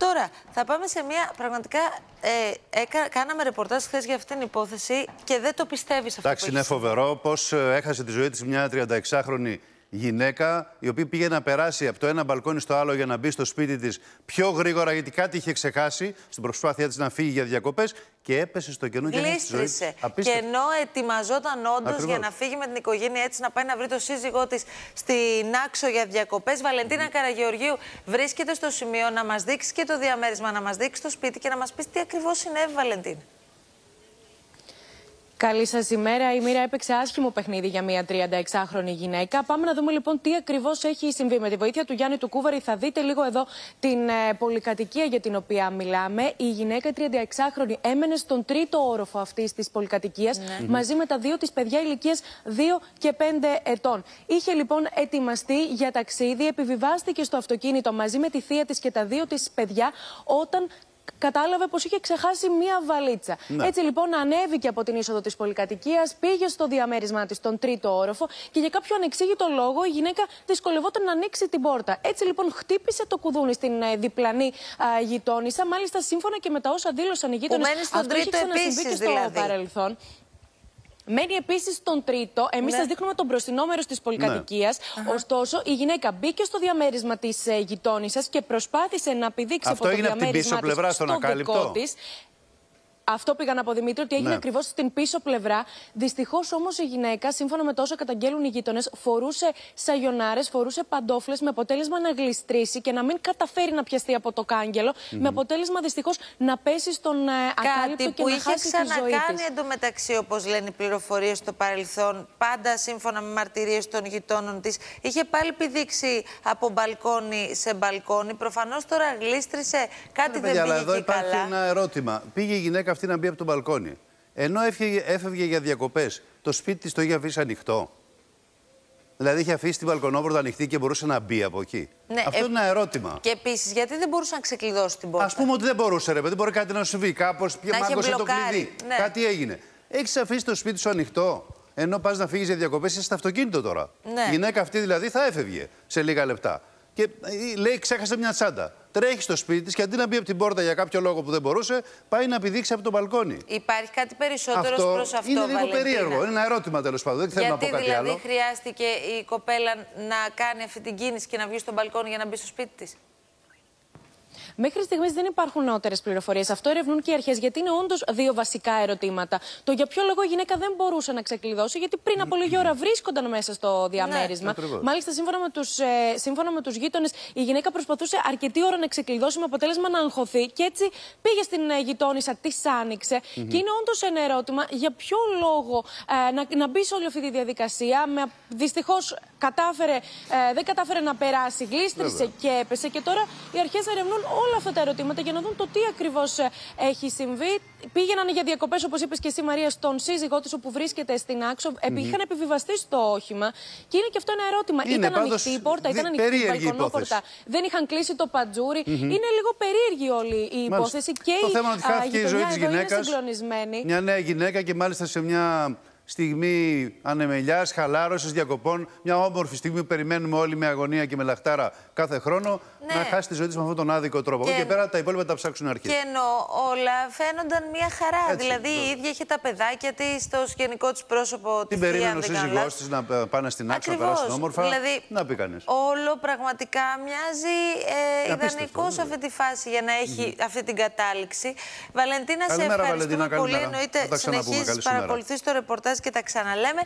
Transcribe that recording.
Τώρα, θα πάμε σε μια πραγματικά. Ε, έκα, κάναμε ρεπορτάζ χθες για αυτήν την υπόθεση και δεν το πιστεύεις αυτό. Εντάξει, είναι φοβερό πώς έχασε τη ζωή της μια 36χρονη γυναίκα, η οποία πήγε να περάσει από το ένα μπαλκόνι στο άλλο για να μπει στο σπίτι της πιο γρήγορα, γιατί κάτι είχε ξεχάσει στην προσπάθειά της να φύγει για διακοπές και έπεσε στο κενό και Γλίστρισε. Και ενώ ετοιμαζόταν όντως για να φύγει με την οικογένεια έτσι να πάει να βρει το σύζυγό της στην Άξο για διακοπές, Βαλεντίνα mm. Καραγεωργίου βρίσκεται στο σημείο να μας δείξει και το διαμέρισμα, να μας δείξει το σπίτι και να μας πεις τι ακριβώς συνέβη, Βαλεντίνα. Καλή σας ημέρα. Η Μοίρα έπαιξε άσχημο παιχνίδι για μια 36χρονη γυναίκα. Πάμε να δούμε λοιπόν τι ακριβώς έχει συμβεί. Με τη βοήθεια του Γιάννη του Κούβαρη θα δείτε λίγο εδώ την ε, πολυκατοικία για την οποία μιλάμε. Η γυναίκα 36χρονη έμενε στον τρίτο όροφο αυτής της πολυκατοικίας ναι. μαζί με τα δύο της παιδιά ηλικίας 2 και 5 ετών. Είχε λοιπόν ετοιμαστεί για ταξίδι, επιβιβάστηκε στο αυτοκίνητο μαζί με τη θεία της και τα δύο της παιδιά όταν κατάλαβε πως είχε ξεχάσει μία βαλίτσα. Ναι. Έτσι λοιπόν ανέβηκε από την είσοδο της πολυκατοικίας, πήγε στο διαμέρισμά της, στον τρίτο όροφο και για κάποιο ανεξήγητο λόγο η γυναίκα δυσκολευόταν να ανοίξει την πόρτα. Έτσι λοιπόν χτύπησε το κουδούνι στην ε, διπλανή α, γειτόνισσα. Μάλιστα σύμφωνα και με τα όσα δήλωσαν οι γείτονες. Αυτό είχε ξανασυμβεί και στο δηλαδή. παρελθόν. Μένει επίσης στον τρίτο. Εμείς ναι. σας δείχνουμε τον μπροστινό μέρος της πολυκατοικίας. Ναι. Ωστόσο, η γυναίκα μπήκε στο διαμέρισμα της ε, γειτόνισσας και προσπάθησε να πηδήξει Αυτό από το διαμέρισμα της στο δικό της. Αυτό πήγα να πω Δημήτρη, ότι έγινε ναι. ακριβώς στην πίσω πλευρά. Δυστυχώς όμως η γυναίκα, σύμφωνα με τόσο καταγγέλουν οι γείτονες, φορούσε σαγιονάρες, φορούσε παντόφλες με αποτέλεσμα να γλιστρήσει και να μην καταφέρει να πιαστεί από το κάγκελο. Με αποτέλεσμα δυστυχώς να πέσει στον ε, ακάλυπτο και να χάσει τη ζωή της. Κάτι που είχε ξανακάνει εντωμεταξύ, όπως λένε οι πληροφορίες στο παρελθόν, πάντα σύμφωνα με μαρτυρίες των γειτόνων της, είχε πάλι πηδήξει από μπαλκόνι σε μπαλκόνι. Προφανώς τώρα γλίστρισε, κάτι δεν πήγε αλλά εδώ υπάρχει καλά. ένα ερώτημα. Πήγε η γυναίκα αυτή να μπει από τον μπαλκόνι. Ενώ έφυγε, έφευγε για διακοπές, το σπίτι της το είχε αφήσει ανοιχτό. Δηλαδή είχε αφήσει την μπαλκονόπορτα ανοιχτή και μπορούσε να μπει από εκεί. Ναι, Αυτό ε... είναι ένα ερώτημα. Και επίσης, γιατί δεν μπορούσε να ξεκλειδώσει την πόρτα; Α πούμε ότι δεν μπορούσε, ρε παιδί, μπορεί κάτι να σου συμβεί. Κάπως μάγκωσε το κλειδί. Ναι. Κάτι έγινε. Έχεις αφήσει το σπίτι σου ανοιχτό. Ενώ πας να φύγεις για διακοπές, είσαι στο αυτοκίνητο τώρα. Ναι. Η γυναίκα αυτή δηλαδή θα έφευγε σε λίγα λεπτά. Και ε, λέει, ξέχασε μια τσάντα τρέχει στο σπίτι της και αντί να μπει από την πόρτα για κάποιο λόγο που δεν μπορούσε, πάει να πηδήξει από το μπαλκόνι. Υπάρχει κάτι περισσότερο προς αυτό, Είναι λίγο Βαλεντίνα; περίεργο. Είναι ένα ερώτημα τέλος πάντων. Δεν θέλω Γιατί, να πω κάτι δηλαδή, άλλο. χρειάστηκε η κοπέλα να κάνει αυτή την κίνηση και να βγει στο μπαλκόνι για να μπει στο σπίτι της; Μέχρι στιγμής δεν υπάρχουν νεότερες πληροφορίες. Αυτό ερευνούν και οι αρχές, γιατί είναι όντως δύο βασικά ερωτήματα. Το για ποιο λόγο η γυναίκα δεν μπορούσε να ξεκλειδώσει, γιατί πριν από λίγη ώρα βρίσκονταν μέσα στο διαμέρισμα. Ναι, Μάλιστα, σύμφωνα με τους ε, σύμφωνα με τους γείτονες, η γυναίκα προσπαθούσε αρκετή ώρα να ξεκλειδώσει με αποτέλεσμα να αγχωθεί και έτσι πήγε στην ε, γειτόνισσα, της άνοιξε. Και είναι όντως ένα ερώτημα για ποιο λόγο ε, να, να μπει σε όλη αυτή τη διαδικασία. Δυστυχώς κατάφερε, ε, δεν κατάφερε να περάσει, γλίστρισε και έπεσε. Και τώρα οι αρχές ερευνούν όλα αυτά τα ερωτήματα για να δουν το τι ακριβώς ε, έχει συμβεί. Πήγαιναν για διακοπές, όπως είπες και εσύ, Μαρία, στον σύζυγό της, όπου βρίσκεται στην Άξο. Mm -hmm. Είχαν επιβιβαστεί στο όχημα. Και είναι και αυτό ένα ερώτημα. Είναι ήταν ανοιχτή η πόρτα, ήταν ανοιχτή η μπαλκονόπορτα. Δεν είχαν κλείσει το πατζούρι. Mm -hmm. Είναι λίγο περίεργη όλη η υπόθεση. Και το η, θέμα είναι ότι χάθηκε η ζωή της γυναίκας. Μια νέα γυναίκα και μάλιστα σε μια στιγμή ανεμελιάς, χαλάρωσης, διακοπών. Μια όμορφη στιγμή που περιμένουμε όλοι με αγωνία και με λαχτάρα κάθε χρόνο ναι. να χάσει τη ζωή της με αυτόν τον άδικο τρόπο. Και, και πέρα τα υπόλοιπα τα ψάξουν αρχή. Και ενώ όλα φαίνονταν μια χαρά. Έτσι, δηλαδή η ίδια είχε τα παιδάκια της, το γενικό της πρόσωπο. Την περίμενε ο σύζυγός της να πάνε στην άξονα, να περάσουν όμορφα. Δηλαδή, να πει κανείς. Όλο πραγματικά μοιάζει ε, ιδανικός σε αυτή τη φάση για να έχει mm αυτή την κατάληξη. Βαλεντίνα, σε ευχαριστούμε πολύ. Εννοείται συνεχίζεις παρακολουθείς το ρεπορτάζ και τα ξαναλέμε.